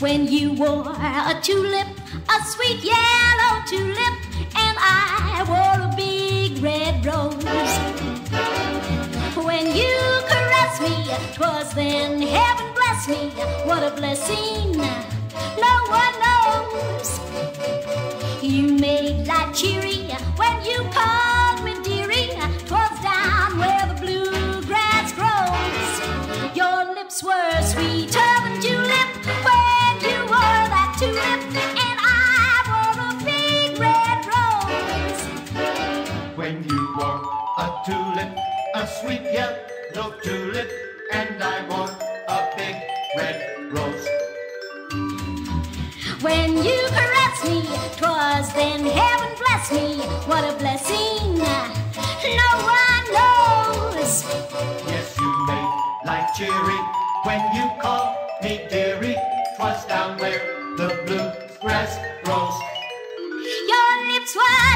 When you wore a tulip, a sweet yellow tulip, and I wore a big red rose. When you caressed me, 'twas then heaven bless me. What a blessing, no one knows. Your lips were sweeter than julep when you wore that tulip, and I wore a big red rose. When you wore a tulip, a sweet yellow tulip, and I wore a big red rose. When you caressed me, 'twas then heaven bless me. What a blessing, no one knows. Yes, you made life cheery when you called me dearie. 'Twas down where the bluegrass grows. Your lips were